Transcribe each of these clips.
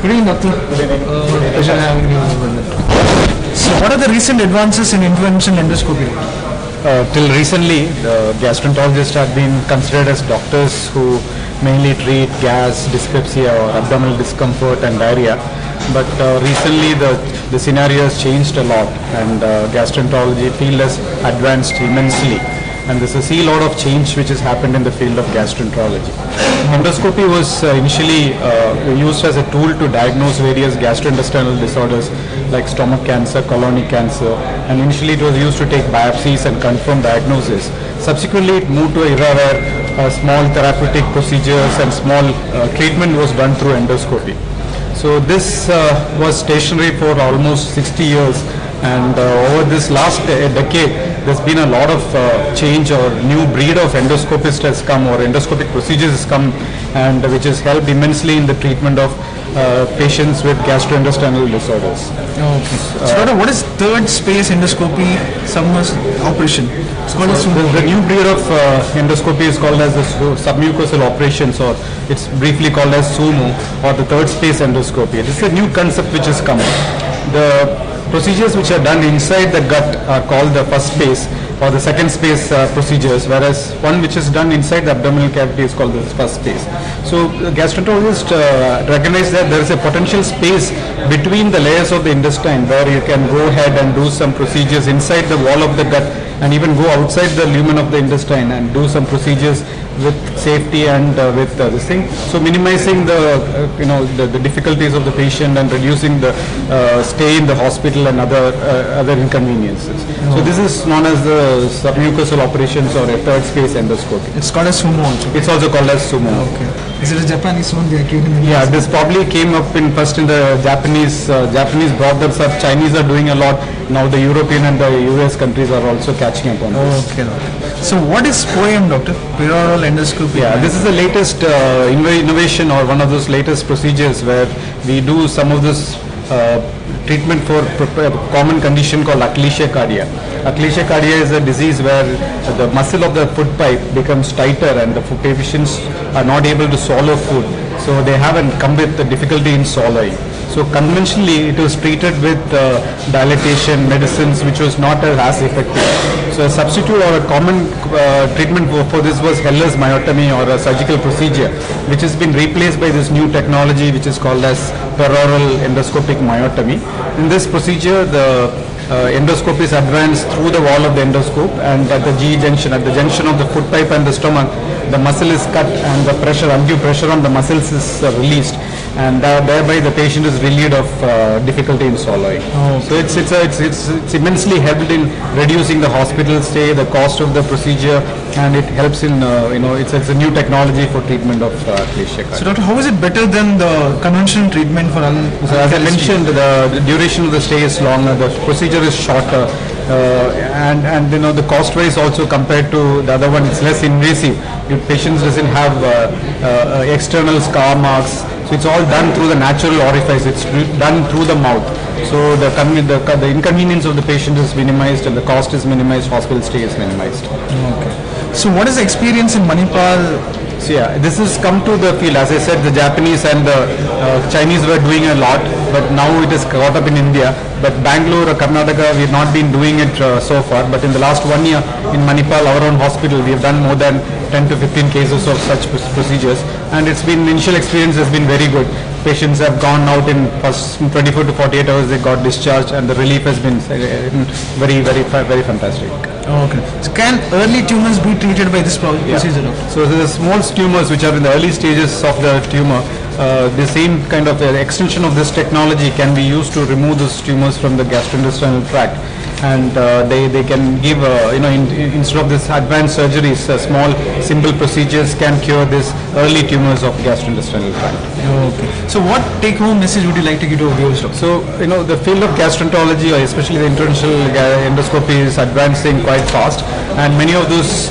Good doctor. Uh, pleasure having you over So, what are the recent advances in interventional endoscopy? Uh, till recently, the gastroenterologists have been considered as doctors who mainly treat gas, dyspepsia or abdominal discomfort and diarrhea. But uh, recently the, the scenario has changed a lot and uh, gastroenterology field has advanced immensely. And there's a sea lot of change which has happened in the field of gastroenterology. Endoscopy was uh, initially uh, used as a tool to diagnose various gastrointestinal disorders like stomach cancer, colonic cancer, and initially it was used to take biopsies and confirm diagnosis. Subsequently, it moved to an era where uh, small therapeutic procedures and small uh, treatment was done through endoscopy. So this uh, was stationary for almost 60 years and uh, over this last decade there's been a lot of uh, change or new breed of endoscopist has come or endoscopic procedures has come and which has helped immensely in the treatment of uh, patients with gastrointestinal disorders. Okay. So, doctor, what is third space endoscopy submerged operation? It's called The, the new breed of uh, endoscopy is called as the submucosal operations or it's briefly called as SUMO or the third space endoscopy. This is a new concept which has come. The procedures which are done inside the gut are called the first space or the second space uh, procedures whereas one which is done inside the abdominal cavity is called the first space. So the gastroenterologist uh, recognize that there is a potential space between the layers of the intestine where you can go ahead and do some procedures inside the wall of the gut and even go outside the lumen of the intestine and do some procedures with safety and uh, with uh, this thing. So minimizing the uh, you know the, the difficulties of the patient and reducing the uh, stay in the hospital and other uh, other inconveniences. So this is known as the submucosal operations or a third space endoscopy. It's called as sumo also. It's also called as sumo. Okay. Is it a Japanese one they are creating? Yeah, this probably came up in first in the Japanese. Uh, Japanese brought up. Chinese are doing a lot now. The European and the US countries are also catching up on this. Okay. So, what is POEM, doctor? Peroral endoscopy. Yeah, this is the latest uh, inno- innovation or one of those latest procedures where we do some of this uh, treatment for a common condition called achalasia cardia. Achalasia cardia is a disease where the muscle of the food pipe becomes tighter and the food patients are not able to swallow food. So they have and come with the difficulty in swallowing. So conventionally it was treated with uh, dilatation medicines which was not as, effective. So a substitute or a common uh, treatment for, for this was Heller's myotomy or a surgical procedure which has been replaced by this new technology which is called as peroral endoscopic myotomy. In this procedure the uh, endoscope is advanced through the wall of the endoscope and at the G junction, at the junction of the foot pipe and the stomach, the muscle is cut and the pressure, undue pressure on the muscles is uh, released and uh, thereby the patient is relieved of uh, difficulty in swallowing. So it's, it's, a, it's, it's, it's immensely helped in reducing the hospital stay, the cost of the procedure and it helps in, uh, you know, it's, it's a new technology for treatment of uh. So, doctor, how is it better than the conventional treatment for So as I mentioned, the, the duration of the stay is longer, the procedure is shorter, and and you know the cost wise also compared to the other one, it's less invasive. Your patients doesn't have uh, uh, external scar marks, so it's all done through the natural orifice. It's done through the mouth. So the, the the inconvenience of the patient is minimized, and the cost is minimized. Hospital stay is minimized. Okay. So, what is the experience in Manipal? So yeah, this has come to the field. As I said, the Japanese and the uh, Chinese were doing a lot, but now it is caught up in India. But Bangalore or Karnataka, we have not been doing it uh, so far. But in the last one year, in Manipal, our own hospital, we have done more than 10 to 15 cases of such procedures, and it's been initial experience has been very good. Patients have gone out in first 24 to 48 hours. They got discharged, and the relief has been uh, very, very, very fantastic. Okay. So, can early tumors be treated by this procedure, doctor? So the small tumors which are in the early stages of the tumor, uh, the same kind of uh, extension of this technology can be used to remove those tumors from the gastrointestinal tract. And uh, they, they can give, uh, you know, in, in- instead of this advanced surgeries, uh, small simple procedures can cure this early tumors of gastrointestinal tract. Okay. So, what take-home message would you like to give to our viewers. So, you know, the field of gastroenterology, or especially the interventional endoscopy, is advancing quite fast, and many of those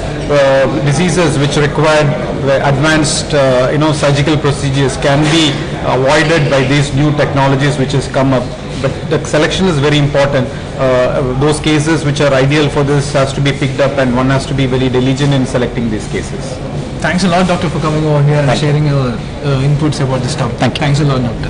diseases which require uh, advanced, uh, you know, surgical procedures can be avoided by these new technologies which has come up. But the selection is very important. Uh, those cases which are ideal for this has to be picked up, and one has to be very diligent in selecting these cases. Thanks a lot, doctor, for coming over here and sharing your uh, inputs about this topic. Thank you. Thanks a lot, doctor.